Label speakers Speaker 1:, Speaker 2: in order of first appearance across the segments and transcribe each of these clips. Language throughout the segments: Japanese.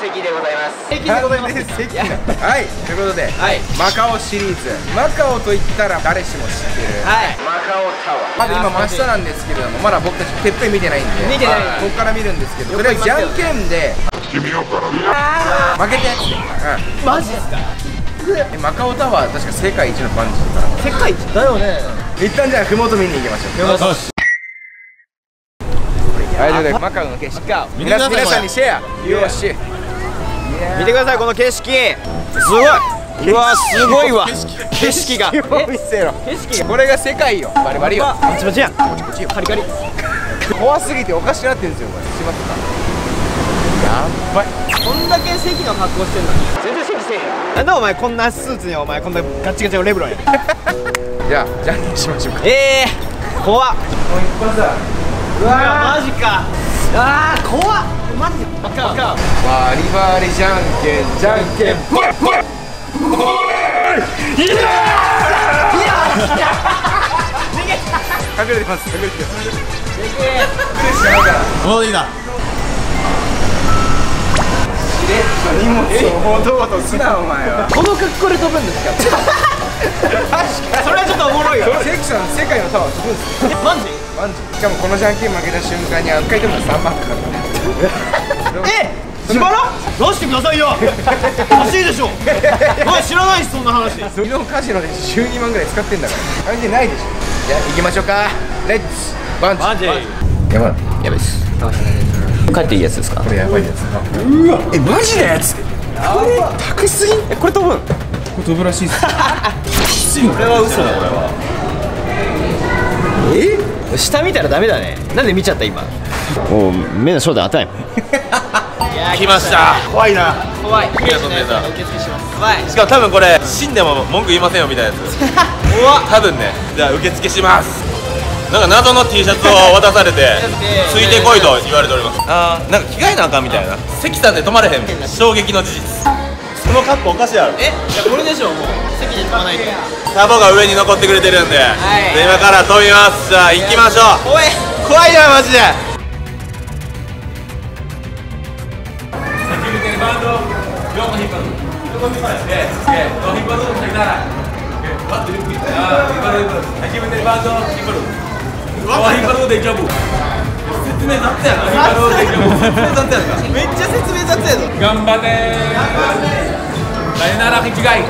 Speaker 1: 関でございます。
Speaker 2: 関でございます。
Speaker 3: 関はい。ということで、
Speaker 1: はい。
Speaker 3: マカオシリーズ。マカオといったら誰しも知ってる。
Speaker 1: はい。マカオタワー。
Speaker 3: まだ今真下なんですけれどもまだ僕たちてっぺん見てないんで。
Speaker 1: 見てない
Speaker 3: はいここから見るんですけどとりあえずじゃんけんで。負けたやつで、うん。
Speaker 1: マジですか？
Speaker 3: えマカオタワー確か世界一のバンジーだから
Speaker 1: 世界一だよね。
Speaker 3: 一旦じゃあ麓見に行きましょう。
Speaker 2: よし
Speaker 3: はいということでマカオの景色。皆さんにシェア。よし
Speaker 1: 見てくださいこの景色。すごい。うわすごいわ。景色が。
Speaker 3: 見せろ。
Speaker 1: 景色が。
Speaker 3: これが世界よ。バリバリよ。
Speaker 1: バチバチやん。
Speaker 3: こっちよ。
Speaker 1: カリカリ。
Speaker 3: 怖すぎておかしくなってるんですよこれしまってたやっばい。
Speaker 1: こんだけ関の格好してんのに。全然関せえへんなんでお前こんなスーツにお前こんなガッチガチのレブロンや
Speaker 3: じゃあじゃんけんしましょうか。
Speaker 1: ええー、怖っ。うわマジかあー怖っ。マジバカバカ
Speaker 3: バリバリじゃんけんじゃんけんぽいぽい隠れてます隠れてます
Speaker 2: 戻っ。てきた
Speaker 3: 荷物をほどほどすなお前は
Speaker 1: この格好で飛ぶんですかそれはちょっとおもろいよ
Speaker 3: に関さん世界のタワー飛ぶんです。よ
Speaker 1: マジ？
Speaker 3: マジ。しかもこのじゃんけん負けた瞬間に1回でも3万かかる
Speaker 1: え自腹？出してくださいよ。欲しいでしょ。お前知らないしそんな話。
Speaker 3: 昨日カジノで12万ぐらい使ってんだから。関係ないでしょ。じゃあ行きましょうか。レッツバンジ
Speaker 1: マジ？
Speaker 3: やばい
Speaker 1: やばいっす。帰っていいやつですか？
Speaker 3: これやばいやつうわ。えマジのやつ？これ高すぎん？
Speaker 1: えこれ飛ぶん？
Speaker 3: これ飛ぶらしいっす
Speaker 1: これは嘘だこれは。え？下見たらダメだね。なんで見ちゃった今？お目の焦点当たん。
Speaker 4: 来ました。怖いな。
Speaker 1: 怖い。
Speaker 4: いやそん
Speaker 1: ます怖い。
Speaker 4: しかも多分これ死んでも文句言いませんよみたいなやつ。
Speaker 1: 怖っ。
Speaker 4: 多分ね。じゃあ受付します。なんか謎の T シャツを渡されてついてこいと言われております。あー。なんか着替えなあかんみたいな。関さんで泊まれへん。衝撃の事実その格好おかしいやろ。
Speaker 1: えじゃあこれでしょもう。席で飛ばないと。
Speaker 4: サボが上に残ってくれてるんで、
Speaker 1: い。
Speaker 4: で今から飛びます。じゃあ行きましょう。
Speaker 1: 怖い。
Speaker 4: 怖いなマジで。
Speaker 1: めっちゃ説明雑やぞ
Speaker 5: 頑張れさよなら気違い。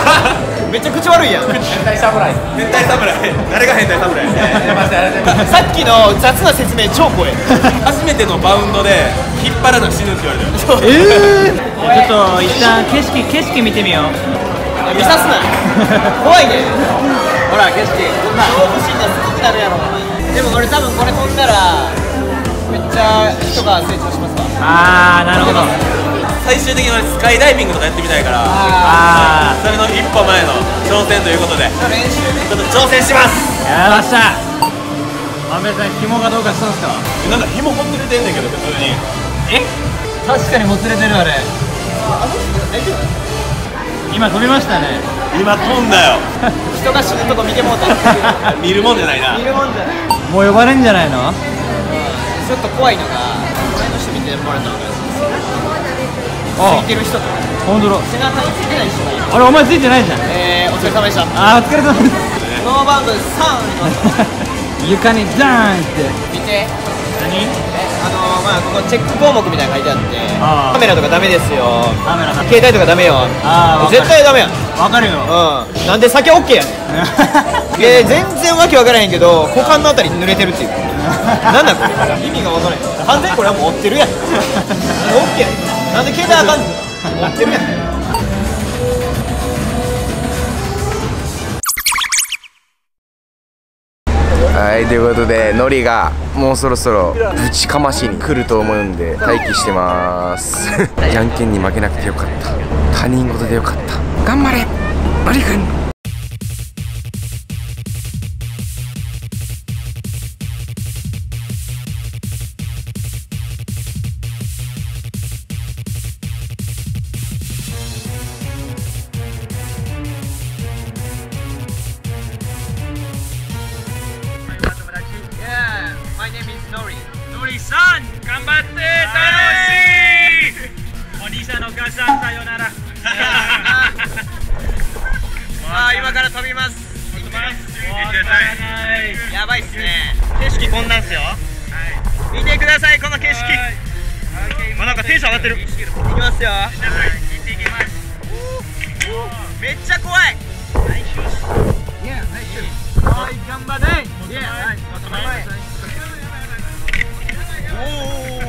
Speaker 1: めっちゃ口悪いやん。
Speaker 5: 変態侍。
Speaker 4: 変態侍。誰が変態侍
Speaker 1: さっきの雑な説明超怖い。
Speaker 4: 初めてのバウンドで引っ張らな死ぬって言われたよ。
Speaker 1: ええ
Speaker 6: ちょっと一旦景色景色見てみよう。
Speaker 1: 見さすな。怖いね。ほら景色。こんな恐怖心がすごくなるやろ。でも俺多分これ飛んだらめっちゃ人が成長しますわ。
Speaker 6: ああなるほど
Speaker 4: 最終的に俺スカイダイビングとかやってみたいから。
Speaker 6: あ
Speaker 4: それの一歩前の挑戦ということで。
Speaker 1: 練習ね。
Speaker 4: ちょっと挑戦します。
Speaker 6: あやりました。万平さん紐がどうかしたんですか？
Speaker 4: なんか紐ほつれてんねんけど普通に。
Speaker 6: え？確かにもつれてるあれ。今飛びましたね。
Speaker 4: 今飛んだよ。
Speaker 1: 人が死ぬとこ見てもうた
Speaker 4: 見るもんじゃないな。
Speaker 1: 見るもんじゃない。
Speaker 6: もう呼ばれんじゃないの？
Speaker 1: ちょっと怖いのが前の人見てもらったのが
Speaker 6: あ
Speaker 1: ついてる人と
Speaker 6: 本当だ。
Speaker 1: 背中についてない人がいる
Speaker 6: あれお前ついてないじゃん。
Speaker 1: えー、お疲れ様でした。
Speaker 6: あーお疲れ様です。
Speaker 1: ノーバウンド3あります
Speaker 6: 床にダーンって。
Speaker 1: 見て。
Speaker 6: 何？
Speaker 1: えあのー、まあここチェック項目みたいなの書いてあって
Speaker 6: あー。
Speaker 1: カメラとかダメですよ。
Speaker 6: カメラな
Speaker 1: 携帯とかダメよ。
Speaker 6: あ
Speaker 1: 絶対ダメやん
Speaker 6: わかるよ。
Speaker 1: うん。なんで酒 OK やねん。で全然わけわからへんけど股間のあたり濡れてるっていう。なんだこれ。意味がわからへん。完全にこれはもう追ってるやん。OK やねんなんで携帯あかんの追ってるやん。
Speaker 3: はいということでノリがもうそろそろぶちかましに来ると思うんで待機してます。じゃんけんに負けなくてよかった。他人事でよかった。頑張れノリくん
Speaker 1: こんなんすよ。見てくださいこの景色。あなんかテンション上がってる。行きますよ。めっちゃ怖い。おー。おー。おー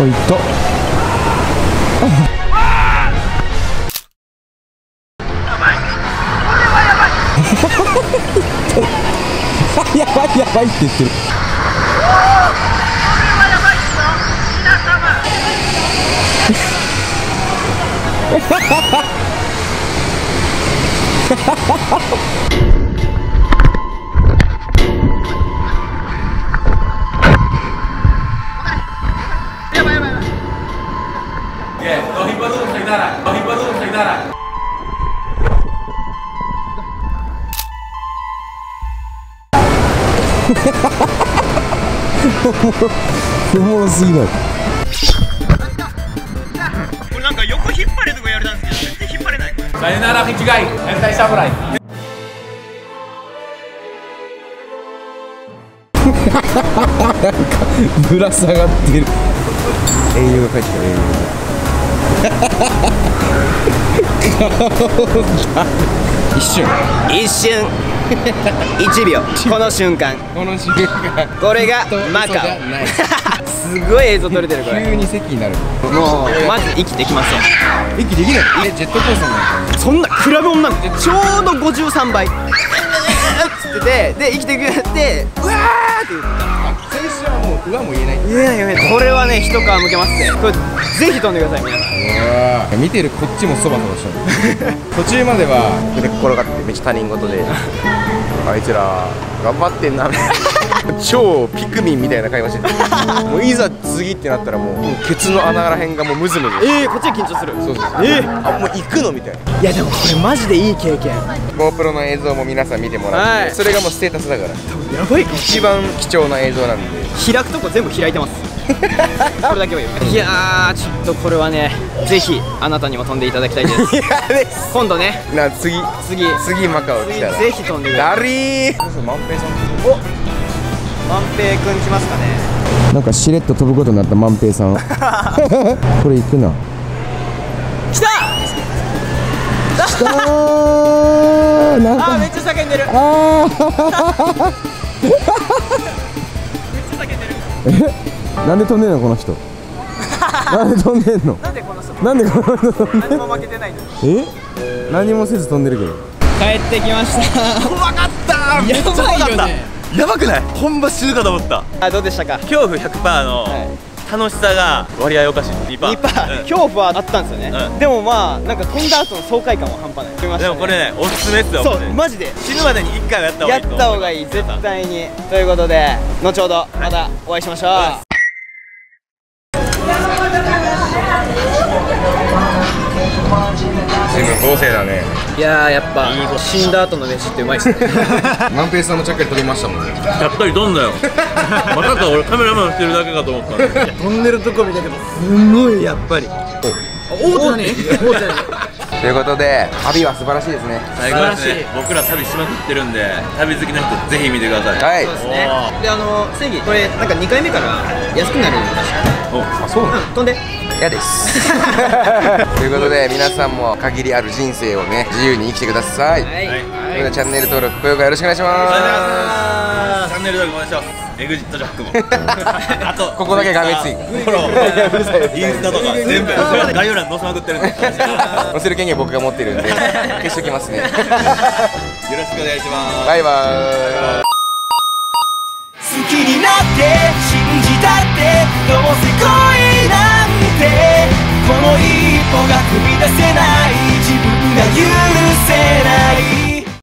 Speaker 1: ポイント。やばい
Speaker 3: やばいって言ってる。おもろすぎない？
Speaker 1: これなんか横引っ張れとかやれたんですけど全然引っ張れない。これ
Speaker 5: Sayonara Kichigai, hentai samurai.
Speaker 3: ぶら下がってる。栄養が返ってきた栄養が 一瞬。
Speaker 1: 一瞬。1秒。この瞬間。
Speaker 3: この瞬間。
Speaker 1: これがマカオ。すごい映像撮れてるこれ。
Speaker 3: 急に席になる。
Speaker 1: もうまず息できません。
Speaker 3: 息できない。えジェットコースターなんか
Speaker 1: そんな比べ物なんてちょうど53倍。つっててで生きてくれてうわーって言った。
Speaker 3: 最初はもう裏も言えない。
Speaker 1: 言えない言えない。これはね一皮むけますね。これぜひ飛んでください。皆さん
Speaker 3: 見てるこっちもそばそばしちゃう途中までは腕転がってめっちゃ他人事であいつら頑張ってんなみたいな。超ピクミンみたいな会話しててもういざ次ってなったらもうもうケツの穴らへんがもうムズムズ。
Speaker 1: えー、こっちで緊張する。
Speaker 3: そうそうそう。
Speaker 1: えー、
Speaker 3: あもう行くのみたいな。い
Speaker 1: やでもこれマジでいい経験。
Speaker 3: GoPro の映像も皆さん見てもらって、
Speaker 1: はい。
Speaker 3: それがもうステータスだから。
Speaker 1: やばい。
Speaker 3: 一番貴重な映像なんで。
Speaker 1: 開くとこ全部開いてます これだけは言う。いやーちょっとこれはねぜひあなたにも飛んでいただきたいです。
Speaker 3: やです。
Speaker 1: 今度ね。
Speaker 3: な次。
Speaker 1: 次。
Speaker 3: 次マカオ来たら。
Speaker 1: ぜひ飛んでください。
Speaker 3: ダリー万平さん。
Speaker 1: 万平くん来ますかね。
Speaker 3: なんかしれっと飛ぶことになった万平さん。これ行くな。
Speaker 1: 来た！
Speaker 3: きたー。なんか。
Speaker 1: あーめっちゃ叫んでる
Speaker 3: なんで飛んでんのこの人？なんで飛んでんの？
Speaker 1: なんでこの人
Speaker 3: なんでこの人飛んでん
Speaker 1: 何も負けてないんだ
Speaker 3: え？何もせず飛んでるけど。
Speaker 1: 帰ってきました。
Speaker 4: 怖かった。
Speaker 1: めっちゃ怖かった
Speaker 4: やばくない？本場死ぬかと思った。
Speaker 1: あどうでしたか？
Speaker 4: 恐怖100%の楽しさが割合おかしい。2%,
Speaker 1: 2パー、
Speaker 4: うん。
Speaker 1: 恐怖はあったんですよね、
Speaker 4: うん。
Speaker 1: でもまあなんか飛んだ後の爽快感は半端ない。ね
Speaker 4: でもこれねおすすめっすよ
Speaker 1: そう
Speaker 4: マジで
Speaker 1: マジで。
Speaker 4: 死ぬまでに1回はやった方がいい
Speaker 1: やった方がいい絶対に。ということで後ほどまたお会いしましょう、
Speaker 3: 随分豪勢だね。
Speaker 1: いやーやっぱ死んだ後の飯ってうまいっすね。
Speaker 3: 万平さんもちゃっかり飛びましたもんね。
Speaker 4: やっぱりどんだよ。まさか俺カメラマンしてるだけかと思った。んで
Speaker 1: 飛んでるとこ見ててもすごいやっぱり。おおおって何
Speaker 3: ということで旅は素晴らしいですね。
Speaker 4: 最高ですね。僕ら旅しまくってるんで旅好きな人ぜひ見てください。
Speaker 3: はい。
Speaker 1: そうですね。であの正義これなんか2回目から安くなるらしい
Speaker 4: お
Speaker 3: あそうなの
Speaker 1: うん飛んで。
Speaker 3: 嫌です。ということで皆さんも限りある人生をね自由に生きてください、
Speaker 1: はい。
Speaker 3: はチャンネル登録高評価よろしくお願いします。
Speaker 4: チャンネル登録お願いします。エグジットジャックも。あと
Speaker 3: ここだけがめつい
Speaker 4: フォロー。インスタとか 全部。概要欄載せまくってるんで。よ
Speaker 3: 載せる権限僕が持ってるんで消しときますね。
Speaker 4: ろしくお願いします。
Speaker 3: バイバーイ。
Speaker 1: 好きになって信じたってどうせ恋なんてこの一歩が踏み出せない。自分が許せない。